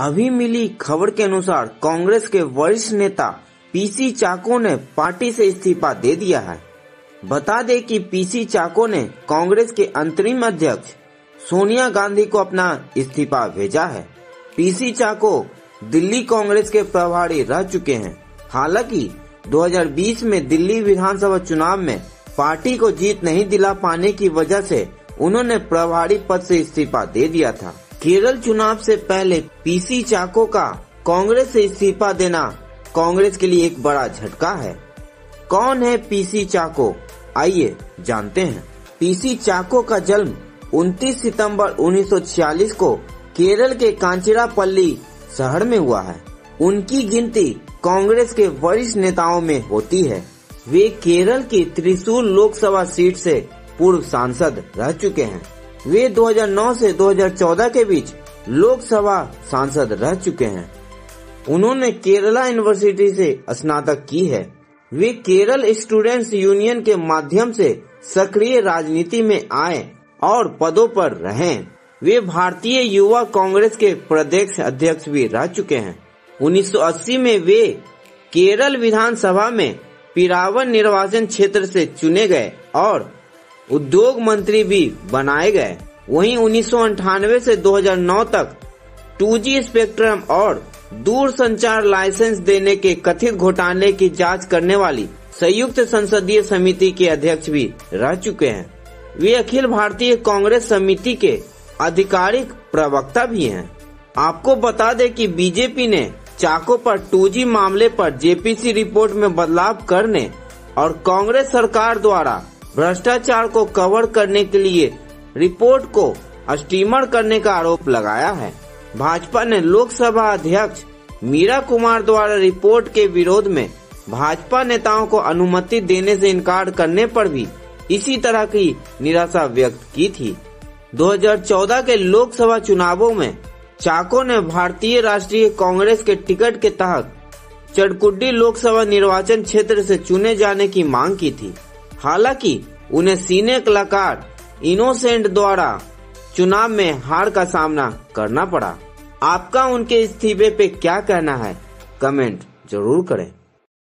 अभी मिली खबर के अनुसार कांग्रेस के वरिष्ठ नेता पीसी चाको ने पार्टी से इस्तीफा दे दिया है। बता दें कि पीसी चाको ने कांग्रेस के अंतरिम अध्यक्ष सोनिया गांधी को अपना इस्तीफा भेजा है। पीसी चाको दिल्ली कांग्रेस के प्रभारी रह चुके हैं। हालाँकि 2020 में दिल्ली विधानसभा चुनाव में पार्टी को जीत नहीं दिला पाने की वजह से उन्होंने प्रभारी पद से इस्तीफा दे दिया था। केरल चुनाव से पहले पीसी चाको का कांग्रेस से इस्तीफा देना कांग्रेस के लिए एक बड़ा झटका है। कौन है पीसी चाको? आइए जानते हैं। पीसी चाको का जन्म 29 सितंबर 1946 को केरल के कांचिरापल्ली शहर में हुआ है। उनकी गिनती कांग्रेस के वरिष्ठ नेताओं में होती है। वे केरल की त्रिशूल लोकसभा सीट से पूर्व सांसद रह चुके हैं। वे 2009 से 2014 के बीच लोकसभा सांसद रह चुके हैं। उन्होंने केरला यूनिवर्सिटी से स्नातक की है। वे केरल स्टूडेंट्स यूनियन के माध्यम से सक्रिय राजनीति में आए और पदों पर रहे। वे भारतीय युवा कांग्रेस के प्रदेश अध्यक्ष भी रह चुके हैं। 1980 में वे केरल विधानसभा में पिरावन निर्वाचन क्षेत्र से चुने गए और उद्योग मंत्री भी बनाए गए वहीं उन्नीस से 2009 तक 2G स्पेक्ट्रम और दूर संचार लाइसेंस देने के कथित घोटाले की जाँच करने वाली संयुक्त संसदीय समिति के अध्यक्ष भी रह चुके हैं वे अखिल भारतीय कांग्रेस समिति के आधिकारिक प्रवक्ता भी हैं। आपको बता दें कि बीजेपी ने चाको पर 2G मामले पर जेपीसी रिपोर्ट में बदलाव करने और कांग्रेस सरकार द्वारा भ्रष्टाचार को कवर करने के लिए रिपोर्ट को स्टीमर करने का आरोप लगाया है। भाजपा ने लोकसभा अध्यक्ष मीरा कुमार द्वारा रिपोर्ट के विरोध में भाजपा नेताओं को अनुमति देने से इनकार करने पर भी इसी तरह की निराशा व्यक्त की थी। 2014 के लोकसभा चुनावों में चाको ने भारतीय राष्ट्रीय कांग्रेस के टिकट के तहत चड़कुड्डी लोकसभा निर्वाचन क्षेत्र से चुने जाने की मांग की थी। हालाँकि उन्हें सीने कलाकार इनोसेंट द्वारा चुनाव में हार का सामना करना पड़ा। आपका उनके इस्तीफे पे क्या कहना है? कमेंट ज़रूर करें।